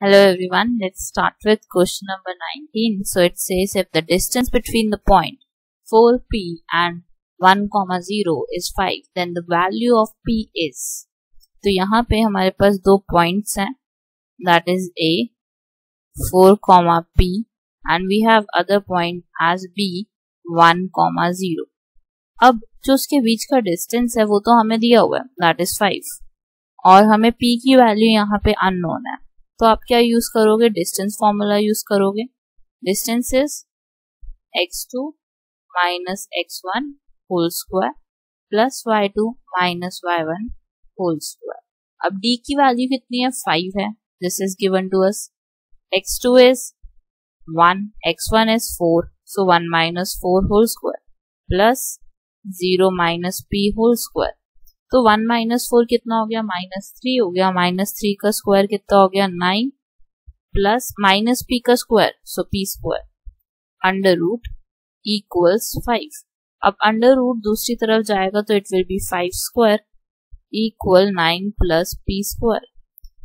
Hello everyone, let's start with question number 19. So it says if the distance between the point 4p and 1, 0 is 5, then the value of p is. तो यहाँ पे हमारे पास दो points हैं that is a 4, p and we have other point as b 1, 0. अब जो उसके बीच का डिस्टेंस है वो तो हमें दिया हुआ है दैट इज़ 5 और हमें p की वैल्यू यहाँ पे अननोन है तो आप क्या यूज़ करोगे? डिस्टेंस फॉर्मूला यूज़ करोगे? Distance is x two minus x one whole square plus y two minus y one whole square अब डी की वैल्यू कितनी है? फाइव है। This is given to us x two is one x one is four so one minus four whole square plus zero minus p whole square तो one minus four कितना हो गया? Minus three हो गया। Minus three का square कितना हो गया? नाइन प्लस माइनस पी का square so p square. Under root equals five अब अंडर रूट दूसरी तरफ़ जाएगा तो it will be five square equal nine plus p square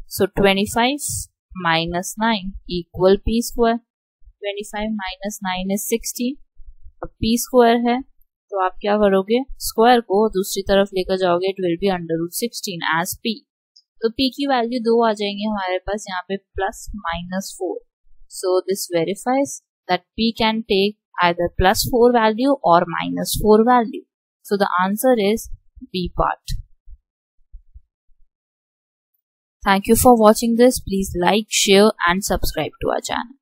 so twenty five minus nine equal p square twenty five minus nine is sixteen अब P square है। तो आप क्या करोगे? स्क्वायर को दूसरी तरफ़ लेकर जाओगे it will be under root sixteen as p तो पी की वैल्यू दो आ जाएँगे हमारे पास, यहाँ पे plus minus four so this verifies that p can take either plus four value और minus four value so the answer is b part thank you for watching this please like share and subscribe to our channel